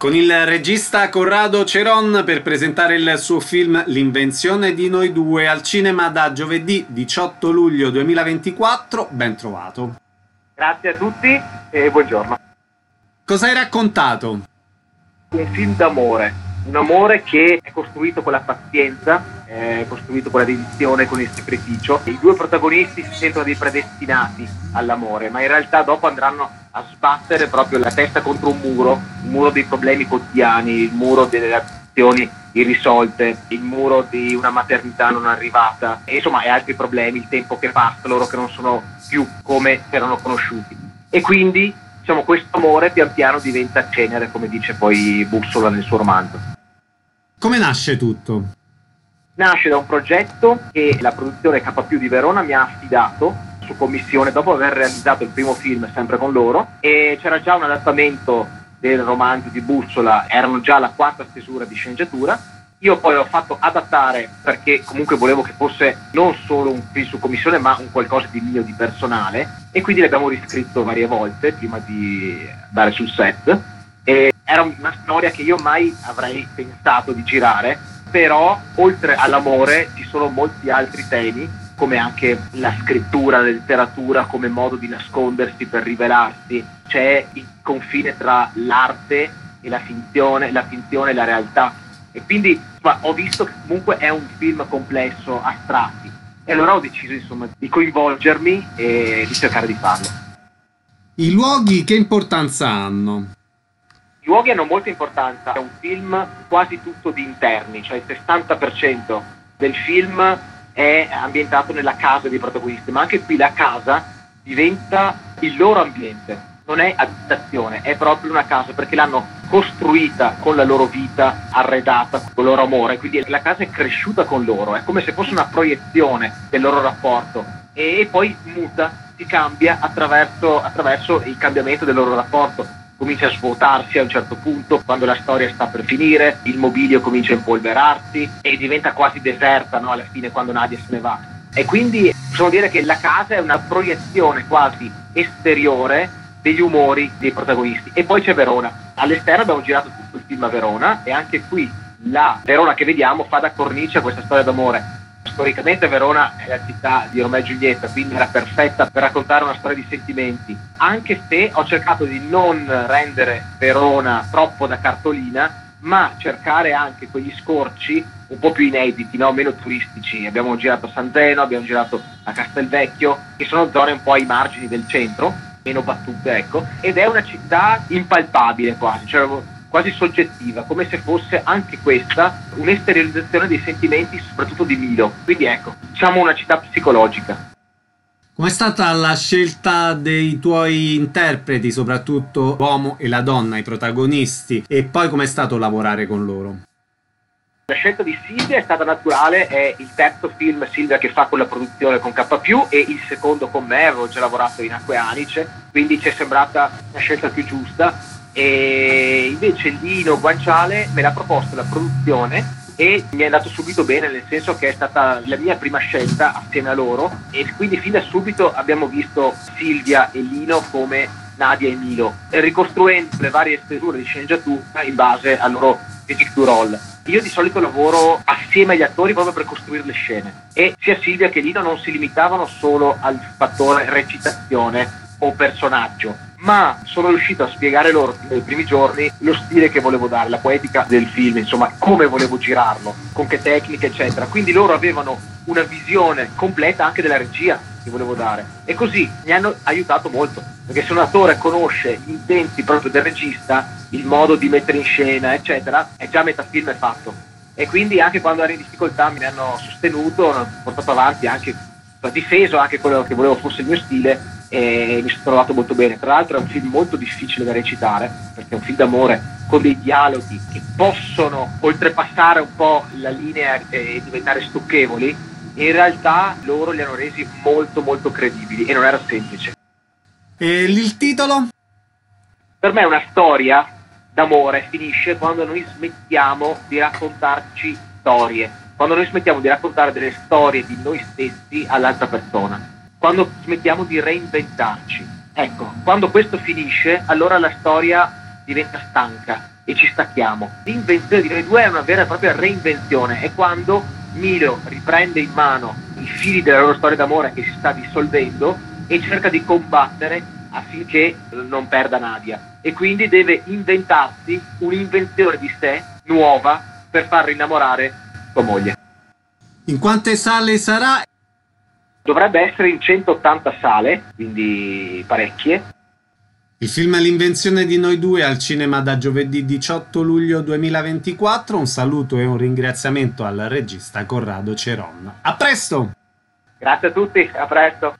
con il regista Corrado Ceron per presentare il suo film L'invenzione di noi due al cinema da giovedì 18 luglio 2024. Ben trovato. Grazie a tutti e buongiorno. Cosa hai raccontato? Un film d'amore, un amore che è costruito con la pazienza, è costruito con la dedizione, con il sacrificio. I due protagonisti si sentono dei predestinati all'amore, ma in realtà dopo andranno a sbattere proprio la testa contro un muro, il muro dei problemi quotidiani, il muro delle relazioni irrisolte, il muro di una maternità non arrivata, e insomma e altri problemi, il tempo che passa, loro che non sono più come erano conosciuti. E quindi diciamo, questo amore pian piano diventa cenere, come dice poi Bussola nel suo romanzo. Come nasce tutto? Nasce da un progetto che la produzione K di Verona mi ha affidato su commissione dopo aver realizzato il primo film sempre con loro. E c'era già un adattamento del romanzo di Bussola, erano già la quarta stesura di sceneggiatura. Io poi l'ho fatto adattare perché comunque volevo che fosse non solo un film su commissione ma un qualcosa di mio, di personale. E quindi l'abbiamo riscritto varie volte prima di andare sul set. E era una storia che io mai avrei pensato di girare però oltre all'amore ci sono molti altri temi come anche la scrittura, la letteratura come modo di nascondersi per rivelarsi. C'è il confine tra l'arte e la finzione, la finzione e la realtà. E quindi ho visto che comunque è un film complesso a tratti. E allora ho deciso insomma, di coinvolgermi e di cercare di farlo. I luoghi che importanza hanno? I luoghi hanno molta importanza, è un film quasi tutto di interni, cioè il 60% del film è ambientato nella casa dei protagonisti, ma anche qui la casa diventa il loro ambiente, non è abitazione, è proprio una casa perché l'hanno costruita con la loro vita, arredata con il loro amore, quindi la casa è cresciuta con loro, è come se fosse una proiezione del loro rapporto e poi muta, si cambia attraverso, attraverso il cambiamento del loro rapporto comincia a svuotarsi a un certo punto, quando la storia sta per finire, il mobilio comincia a impolverarsi e diventa quasi deserta no? alla fine quando Nadia se ne va. E quindi possiamo dire che la casa è una proiezione quasi esteriore degli umori dei protagonisti. E poi c'è Verona. All'esterno abbiamo girato tutto il film a Verona e anche qui la Verona che vediamo fa da cornice a questa storia d'amore Storicamente Verona è la città di Romeo e Giulietta, quindi era perfetta per raccontare una storia di sentimenti, anche se ho cercato di non rendere Verona troppo da cartolina, ma cercare anche quegli scorci un po' più inediti, no? meno turistici. Abbiamo girato a San Zeno, abbiamo girato a Castelvecchio, che sono zone un po' ai margini del centro, meno battute, ecco, ed è una città impalpabile quasi, cioè quasi soggettiva, come se fosse anche questa un'esteriorizzazione dei sentimenti, soprattutto di Milo. Quindi ecco, diciamo una città psicologica. Com'è stata la scelta dei tuoi interpreti, soprattutto l'uomo e la donna, i protagonisti, e poi com'è stato lavorare con loro? La scelta di Silvia è stata naturale, è il terzo film Silvia che fa con la produzione con K+, e il secondo con me, avevo già lavorato in Acqueanice, quindi ci è sembrata la scelta più giusta e invece Lino Guanciale me l'ha proposto la produzione e mi è andato subito bene nel senso che è stata la mia prima scelta assieme a loro. E quindi fin da subito abbiamo visto Silvia e Lino come Nadia e Milo ricostruendo le varie stesure di sceneggiatura in base al loro du role io di solito lavoro assieme agli attori proprio per costruire le scene. E sia Silvia che Lino non si limitavano solo al fattore recitazione o personaggio ma sono riuscito a spiegare loro nei primi giorni lo stile che volevo dare, la poetica del film, insomma, come volevo girarlo, con che tecniche, eccetera. Quindi loro avevano una visione completa anche della regia che volevo dare e così mi hanno aiutato molto, perché se un attore conosce gli intenti proprio del regista, il modo di mettere in scena, eccetera, è già metà film fatto. E quindi anche quando ero in difficoltà mi hanno sostenuto, hanno portato avanti anche, difeso anche quello che volevo fosse il mio stile e mi sono trovato molto bene. Tra l'altro è un film molto difficile da recitare perché è un film d'amore con dei dialoghi che possono oltrepassare un po' la linea e diventare stucchevoli. In realtà loro li hanno resi molto molto credibili e non era semplice. E il titolo? Per me è una storia d'amore, finisce quando noi smettiamo di raccontarci storie, quando noi smettiamo di raccontare delle storie di noi stessi all'altra persona quando smettiamo di reinventarci. Ecco, quando questo finisce, allora la storia diventa stanca e ci stacchiamo. L'invenzione di noi due è una vera e propria reinvenzione, è quando Milo riprende in mano i fili della loro storia d'amore che si sta dissolvendo e cerca di combattere affinché non perda Nadia e quindi deve inventarsi un'invenzione di sé nuova per far rinnamorare sua moglie. In quante sale sarà? Dovrebbe essere in 180 sale, quindi parecchie. Il film L'invenzione di noi due al cinema da giovedì 18 luglio 2024. Un saluto e un ringraziamento al regista Corrado Ceron. A presto! Grazie a tutti, a presto!